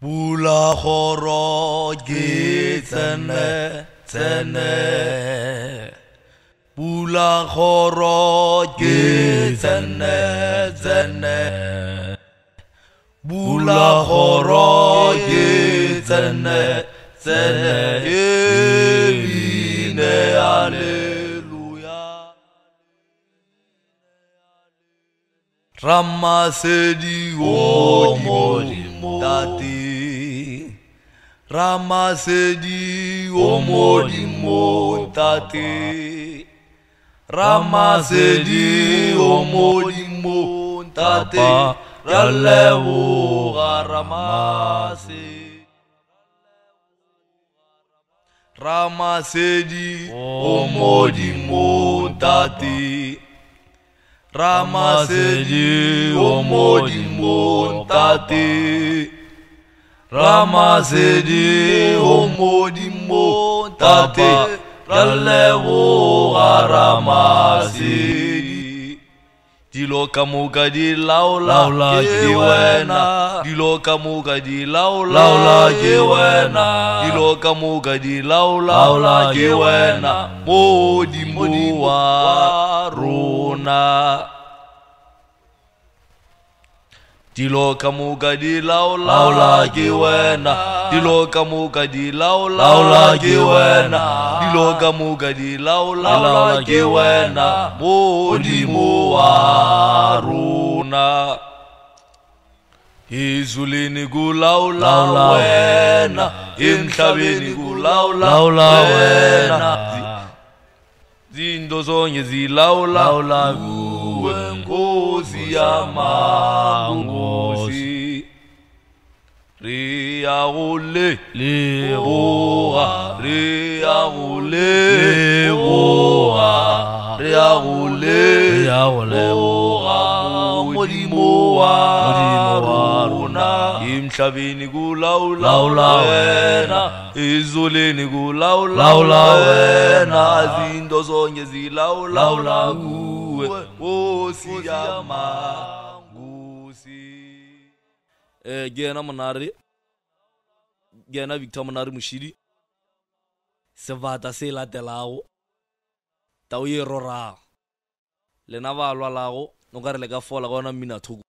Πουλα γε κίτσενε τσενε Πουλα γε κίτσενε τσενε Πουλα χωρό κίτσενε τσενε Ελληνέ Αλληλούια Ραμμάσε διόμορη μου ramasedi o tate. ntate ramasedi o modimo ntate ya leboga ramasedi ramasedi tate. ramasedi o modimo ntate ramasedi o modimo tate ralleboga ramasedi dilo ka moka di laola ke wena dilo ka moka di laola ke wena dilo ka moka di laola ke wena modimo wa rona dilo ka moka di laolaola ke wena dilo ka moka di laolaola ke wena dilo ka moka di laolaola ke wena modimo wa rona izulini kulaula wena emhlabeni kulaula wena zinto zonke zilawula kwenkosi yamangosi riyawule leboha riyawule leboha riyawule leboha modimo wa rona emhlabeni kulawula wena ezuleni kulawula wena izinto zonke zilawula kuwe nguwe kosi ya mangusi eh, gena mnare gena victor mnare mošidi sebata se e latelago tao ye rorago lena ba lwalago o ka re le ka fola ka ona mmina